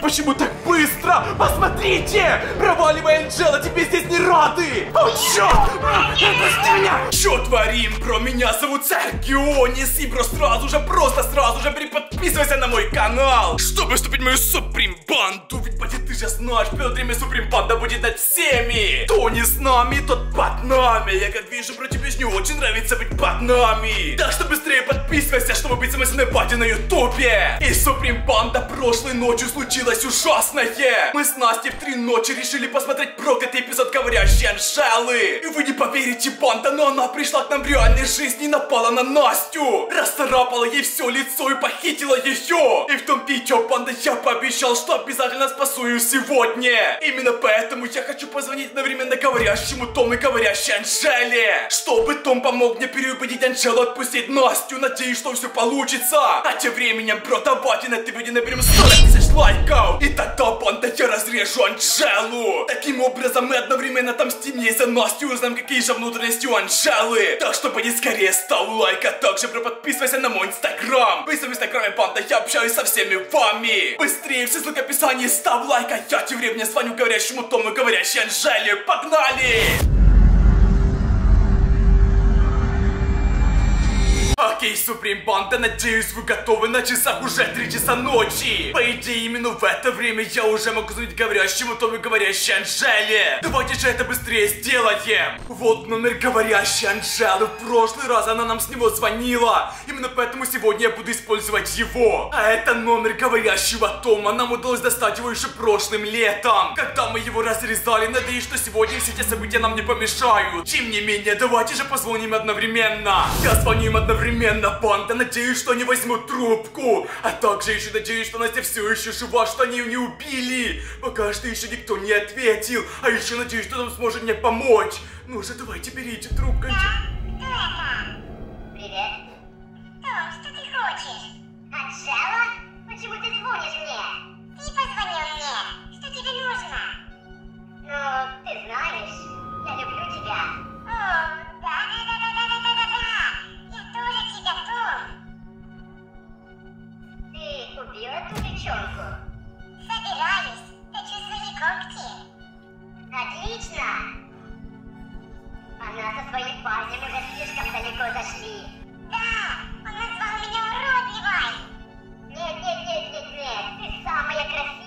почему так быстро? Посмотрите! Проваливай, Анджела, тебе здесь не рады! О, черт! Отпусти меня! Что творим? Про меня зовут Сергионис, и бро сразу же, просто сразу же переподписывайся на мой канал, чтобы вступить в мою Суприм банду. Ведь, ты же знаешь, первое время Суприм банда будет над всеми. Кто не с нами, тот под нами. Я как вижу, про тебя не очень нравится быть под нами. Так что быстрее подписывайся, чтобы быть самой пати на ютубе. И Суприм банда прошлой ночью случилось ужасное. Мы с Настей в три ночи решили посмотреть проклятый эпизод говорящей Анжелы. И вы не поверите, банда, но она пришла к нам в реальной жизни и напала на Настю. Расцарапала ей все лицо и похитила ее. И в том видео, банда, я пообещал, что обязательно спасу ее сегодня. Именно поэтому я хочу позвонить одновременно говорящему Тому и говорящей Анжеле. Чтобы Том помог мне переубедить Анжелу отпустить Настю. Надеюсь, что все получится. А тем временем, бро, давайте на это видео наберем 40 тысяч лайков. И тогда, банда, я разрежу Анжелу. Таким образом, мы одновременно отомстим ей за Настю и узнаем, какие же внутренности у Анжелы. Так что поди скорее ставь лайк, а также бро, подписывайся на мой инстаграм. В своем инстаграме, банда, я общаюсь со всеми вами. Быстрее, все ссылки в описании, ставь лайк, а я тем временем звоню говорящему Тому и говорящей Анжеле. Погнали! Окей, Суприм Банда, надеюсь, вы готовы на часах уже 3 часа ночи. По идее, именно в это время я уже могу звонить говорящему Тому и говорящей Анжеле. Давайте же это быстрее сделаем. Вот номер говорящей Анжелы. В прошлый раз она нам с него звонила. Именно поэтому сегодня я буду использовать его. А это номер говорящего Тома. Нам удалось достать его еще прошлым летом. Когда мы его разрезали, надеюсь, что сегодня все эти события нам не помешают. Тем не менее, давайте же позвоним одновременно. Я звоню им одновременно, на понта, надеюсь, что они возьмут трубку. А также еще надеюсь, что Настя все еще жива, что они ее не убили. Пока что еще никто не ответил. А еще надеюсь, что там сможет мне помочь. Ну же, давайте берите трубку. Да, Дэна. Привет. Том, что ты хочешь? Анжела? Почему ты звонишь мне? Ты позвонил мне. Что тебе нужно? Ну, ты знаешь, я люблю тебя. О, да, да, да. Ты убил эту девчонку? Собираюсь. Хочу свои когти. Отлично. Она со своим парнем уже слишком далеко зашли. Да, он назвал меня уродливой. Нет, нет, нет, нет, нет, ты самая красивая.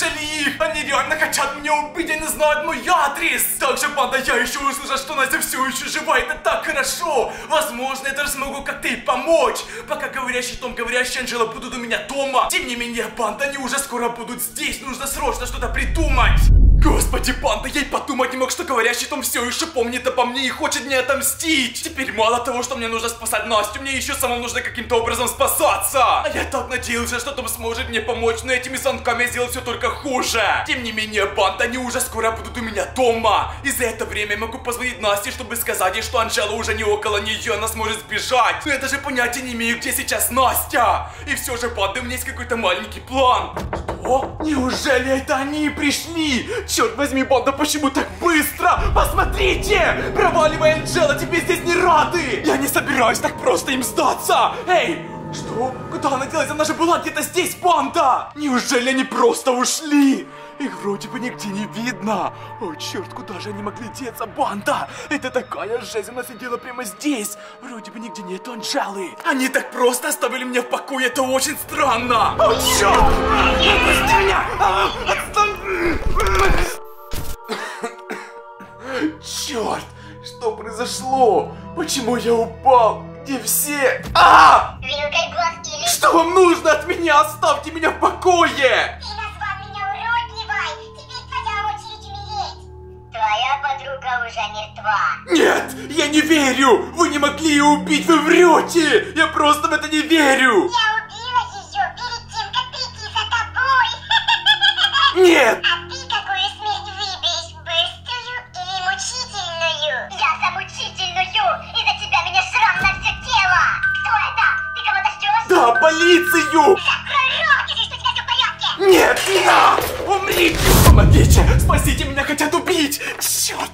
Банда, вы слышали их? Они реально хотят меня убить, они знают мой адрес. Также, банда, я еще услышал, что Настя все еще жива, это так хорошо. Возможно, я даже смогу как-то ей помочь. Пока говорящий Том, говорящий Анжела будут у меня дома. Тем не менее, банда, они уже скоро будут здесь, нужно срочно что-то придумать. Господи, банда, я и подумать не мог, что говорящий Том все еще помнит обо мне и хочет мне отомстить. Теперь мало того, что мне нужно спасать Настю, мне еще самому нужно каким-то образом спасаться. А я так надеялся, что Том сможет мне помочь, но этими звонками я сделал все только хуже. Тем не менее, банда, они уже скоро будут у меня дома. И за это время я могу позвонить Насте, чтобы сказать ей, что Анжела уже не около нее, она сможет сбежать. Но я даже понятия не имею, где сейчас Настя. И все же, банда, у меня есть какой-то маленький план. Что? Неужели это они пришли? Черт возьми, банда, почему так быстро? Посмотрите! Проваливай, Анжела, тебе здесь не рады! Я не собираюсь так просто им сдаться! Эй! Что? Куда она делась? Она же была где-то здесь, банда! Неужели они просто ушли? Их вроде бы нигде не видно. О, черт, куда же они могли деться, банда? Это такая жесть, она сидела прямо здесь. Вроде бы нигде нет Анжелы. Они так просто оставили меня в покое, это очень странно. О, черт! Отпусти меня! Отстань! Черт! Что произошло? Почему я упал? Где все? А! Что вам нужно от меня? Оставьте меня в покое! Мертва. Нет, я не верю! Вы не могли ее убить, вы врете! Я просто в это не верю! Я убила ее перед тем, как прийти за тобой. Нет! А ты какую смерть выберешь? Быструю или мучительную? Я за мучительную! Из-за тебя меня шрам на все тело! Кто это? Ты кого-то ждешь? Да, полицию! Закрой рот, если что, тебя все в порядке! Нет, не надо! Умрите! Помогите! Спасите, меня хотят убить! Черт!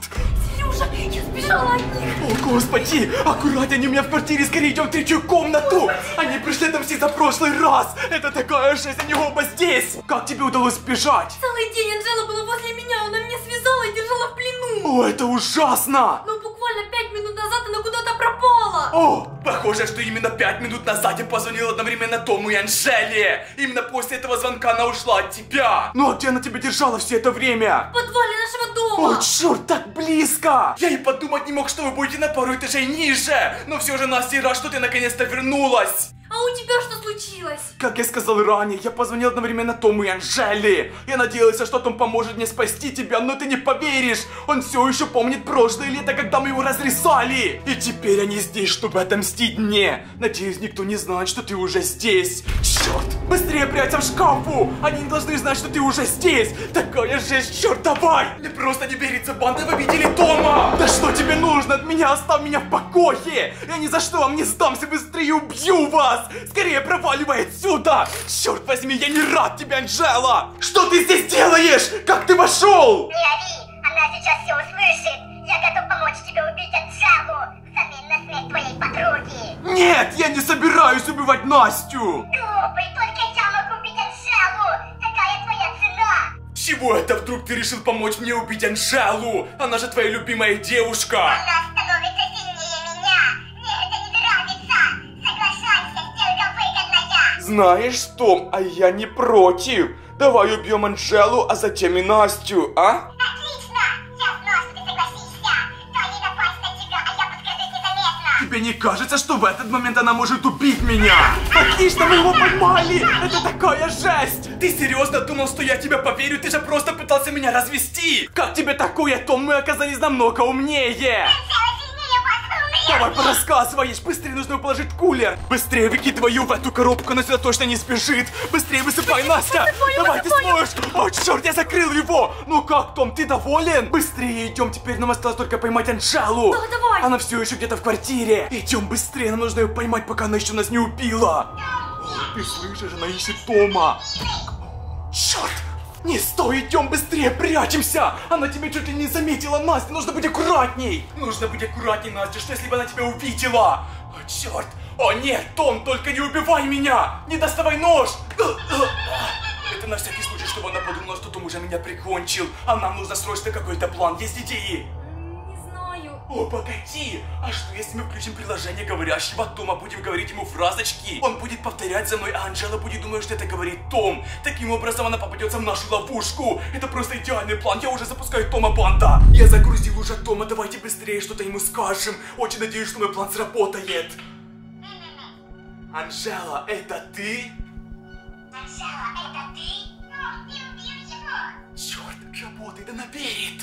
Сережа, я сбежала от них. О, господи! Аккурат, они у меня в квартире, скорее идем в третью комнату! Они пришли отомстить за прошлый раз! Это такая жесть, они оба здесь! Как тебе удалось сбежать? Целый день Анжела была возле меня, она меня связала и держала в плену. О, это ужасно! Но буквально пять минут назад она куда-то пропала. О, похоже, что именно пять минут назад я позвонил одновременно Тому и Анжеле. Именно после этого звонка она ушла от тебя. Ну а где она тебя держала все это время? В подвале нашего О, черт, так близко! Я и подумать не мог, что вы будете на пару этажей ниже. Но все же, Настя, рад, что ты наконец-то вернулась. А у тебя что случилось? Как я сказал ранее, я позвонил одновременно Тому и Анжеле. Я надеялся, что Том поможет мне спасти тебя, но ты не поверишь. Он все еще помнит прошлое лето, когда мы его разрисали. И теперь они здесь, чтобы отомстить мне. Надеюсь, никто не знает, что ты уже здесь. Черт! Быстрее прячься в шкафу! Они не должны знать, что ты уже здесь! Такая жесть, черт, давай! Мне просто не верится, банда, вы видели Тома! Да что тебе нужно от меня? Оставь меня в покое! Я ни за что вам не сдамся, быстрее убью вас! Скорее проваливай отсюда! Черт возьми, я не рад тебе, Анжела! Что ты здесь делаешь? Как ты вошел? Ори, она сейчас все услышит. Я готов помочь тебе убить Анжелу взамен на смерть твоей подруги. Нет, я не собираюсь убивать Настю! Глупый, только я могу убить Анжелу. Такая твоя цена. Чего это вдруг ты решил помочь мне убить Анжелу? Она же твоя любимая девушка! Она Знаешь, Том, а я не против. Давай убьем Анжелу, а затем и Настю, а? Отлично. Я знал, что ты согласишься. Дай ей напасть на тебя, а я подкрадусь незаметно. Тебе не кажется, что в этот момент она может убить меня? Отлично, мы его поймали! Это такая жесть! Ты серьезно думал, что я тебе поверю? Ты же просто пытался меня развести! Как тебе такое, Том? Мы оказались намного умнее! Давай порассказываешь! Быстрее нужно положить кулер! Быстрее выкидывай в эту коробку, она сюда точно не спешит! Быстрее высыпай, Настя! Давай, ты сможешь! О, черт, я закрыл его! Ну как, Том, ты доволен? Быстрее идем, теперь нам осталось только поймать Анжелу! Да, давай. Она все еще где-то в квартире! Идем быстрее, нам нужно ее поймать, пока она еще нас не убила! Ты слышишь, она ищет Тома! Черт! Не стой, идем быстрее, прячемся! Она тебя чуть ли не заметила, Настя, нужно быть аккуратней! Нужно быть аккуратней, Настя, что если бы она тебя увидела? О, черт! О, нет, Том, только не убивай меня! Не доставай нож! Это на всякий случай, чтобы она подумала, что Том уже меня прикончил, а нам нужно срочно какой-то план. Есть идеи? О, погоди! А что если мы включим приложение говорящего Тома, будем говорить ему фразочки? Он будет повторять за мной, а Анжела будет думать, что это говорит Том. Таким образом она попадется в нашу ловушку. Это просто идеальный план. Я уже запускаю Тома Банда. Я загрузил уже Тома, давайте быстрее что-то ему скажем. Очень надеюсь, что мой план сработает. Анжела, это ты? Анжела, это ты? Ну, ты убил его. Черт, работает, она верит.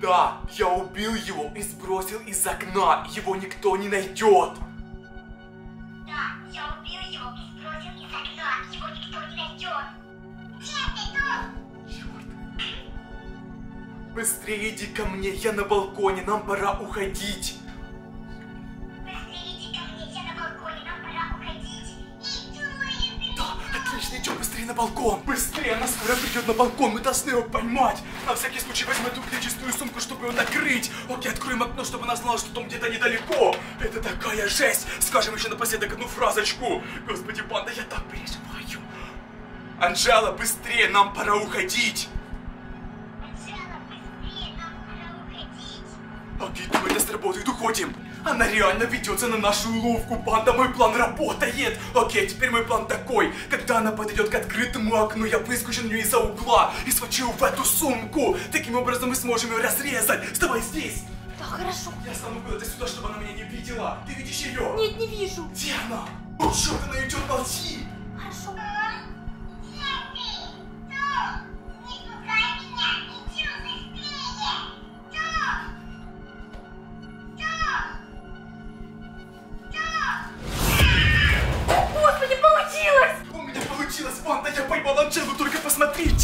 Да, я убил его и сбросил из окна. Его никто не найдет. Да, я убил его и сбросил из окна. Его никто не найдет. Где ты тут? Черт. Быстрее иди ко мне, я на балконе, нам пора уходить. Балкон. Быстрее, она скоро придет на балкон, мы должны его поймать. На всякий случай возьму эту клетчатую сумку, чтобы его накрыть. Окей, откроем окно, чтобы она знала, что Том где-то недалеко. Это такая жесть. Скажем еще напоследок одну фразочку. Господи, банда, я так переживаю. Анжела, быстрее, нам пора уходить. Анжела, быстрее, нам пора уходить. Окей, думаю, это сработает, уходим. Она реально ведется на нашу уловку, банда, мой план работает. Окей, теперь мой план такой. Когда она подойдет к открытому окну, я выскочу на нее из-за угла и схвачу в эту сумку. Таким образом мы сможем ее разрезать. Вставай здесь. Да, хорошо. Я стану куда-то сюда, чтобы она меня не видела. Ты видишь ее? Нет, не вижу. Где она? О, черт, она идет, молчи.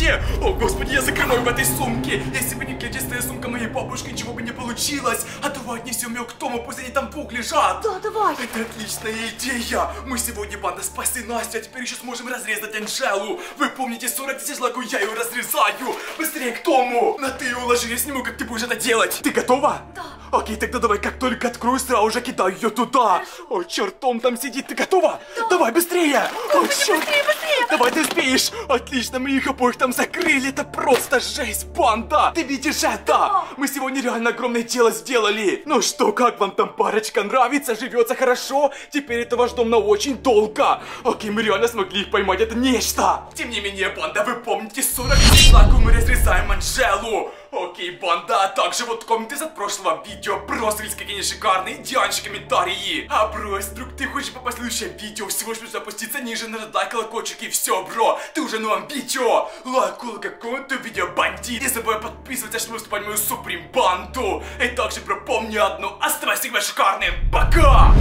Посмотрите! О, господи, я закрываю в этой сумке! Если бы не клетчатая сумка моей бабушки, ничего бы не получилось! А давай отнесем ее к Тому, пусть они там двух лежат! Да, давай. Это отличная идея! Мы сегодня, банда, спасли Настю, а теперь еще сможем разрезать Анжелу! Вы помните 40 тысяч лаку, я ее разрезаю! Быстрее к Тому! На ты ее уложи, я сниму, как ты будешь это делать! Ты готова? Да. Окей, тогда давай, как только открою, сразу же кидаю ее туда! О, черт, Том там сидит, ты готова? Давай, быстрее! О, черт! Быстрее, быстрее. Давай, ты успеешь! Отлично, мы их обоих там закрыли, это просто жесть, банда! Ты видишь это? Мы сегодня реально огромное дело сделали! Ну что, как вам там парочка? Нравится, живется хорошо? Теперь это ваш дом на очень долго! Окей, мы реально смогли их поймать, это нечто! Тем не менее, банда, вы помните 40 тысяч лаку мы разрезаем Анжелу! Окей, банда, а также вот комменты от прошлого видео, просто видите, какие они шикарные, идеальные комментарии. А брось, вдруг ты хочешь попасть в следующее видео, всего лишь нужно опуститься ниже, нажать колокольчик и все, бро, ты уже на новом видео. Лайк, колокольчик, какое-то видео бандит. Не забывай подписываться, чтобы вступать в мою суприм банду. И также, бро, помни одну, оставайся шикарным, пока!